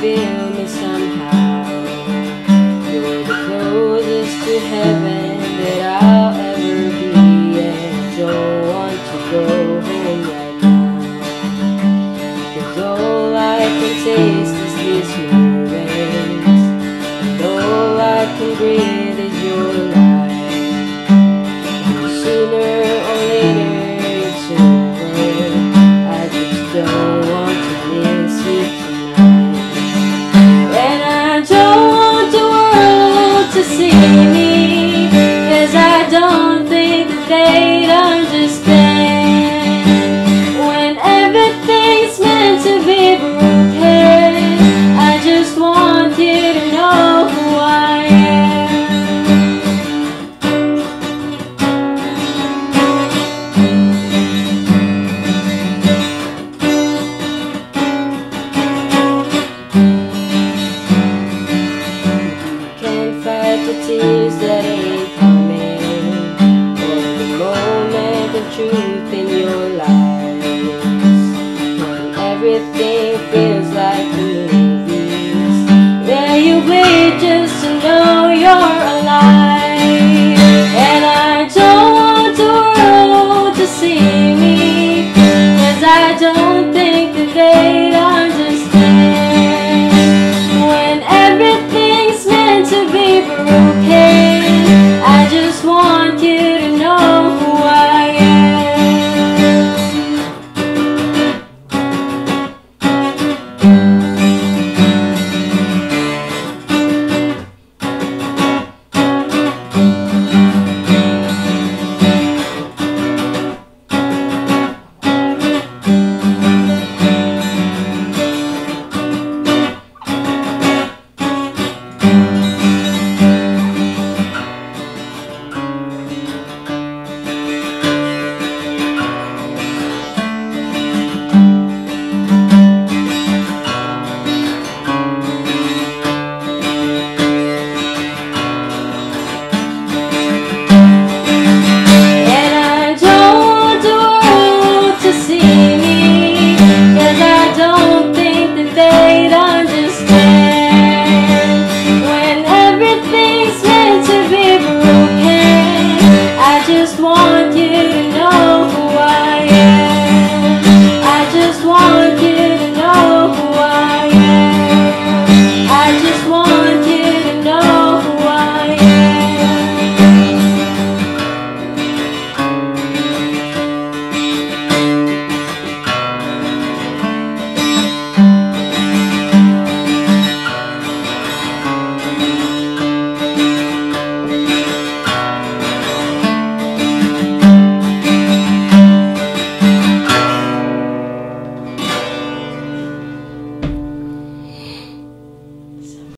feel me somehow. You're the closest to heaven that I'll ever be, and don't want to go home right now. Cause all I can taste is this moment, to see me, cause I don't think that they'd. Moment truth in your lies. When everything feels like the